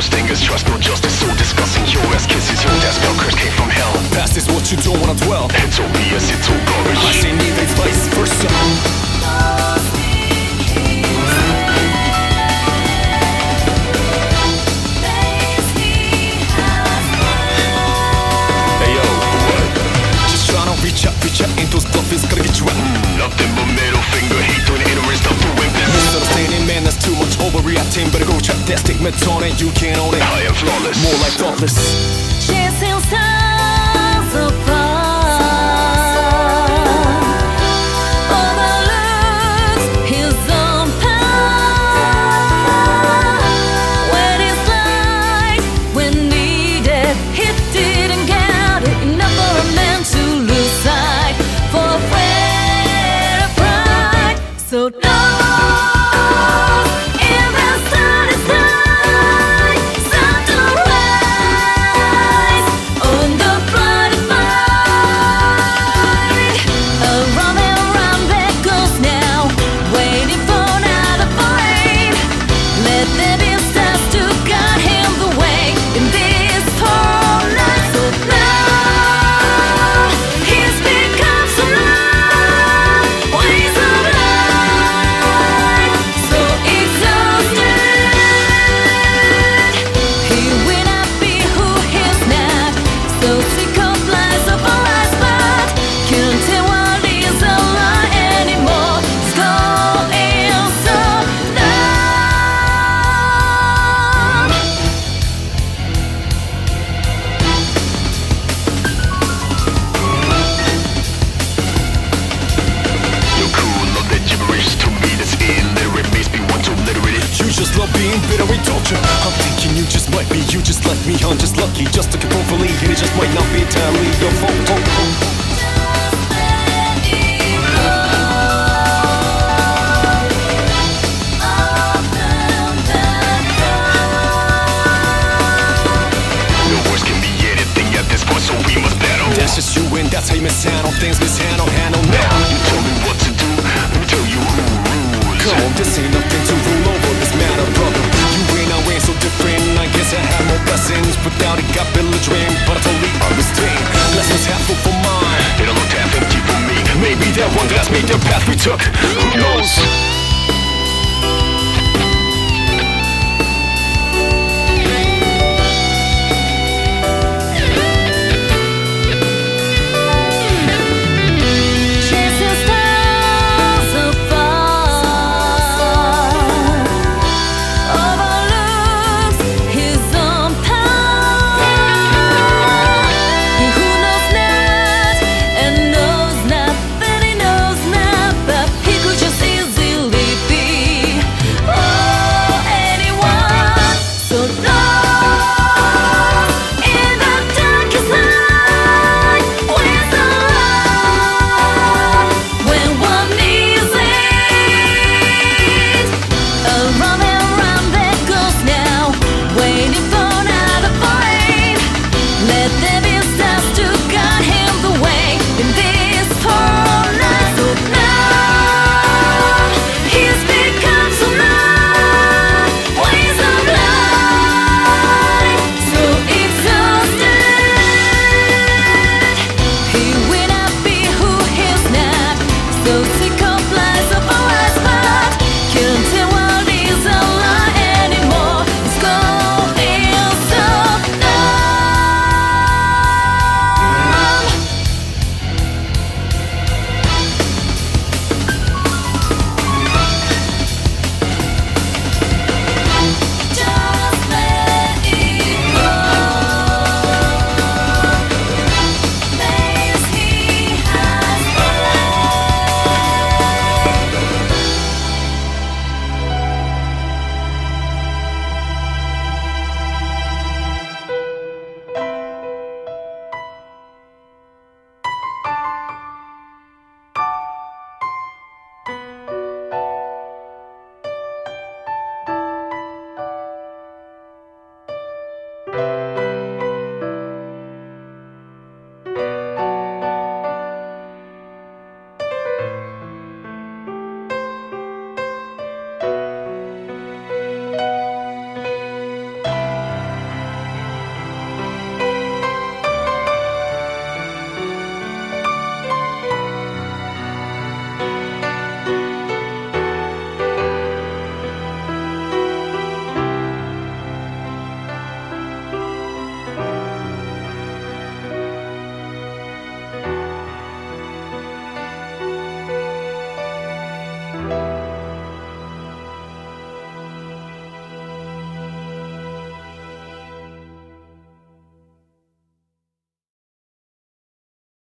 such trust No justice, so disgusting Your ass kisses your death Spell curse came from hell. Past is what you don't wanna dwell. It's obvious, it's all garbage. I say neither vice versa. Reach out, reach out is gonna get you mm, Nothing but middle finger, hate stop doing this man, that's too much overreacting Better Chop that stick, and you can't own it. I am flawless. More like thoughtless. Chasing stars. me on just lucky, just to keep properly, and it just might not be timely. Your fault. must battle. That's just you and that's how you miss out on things we took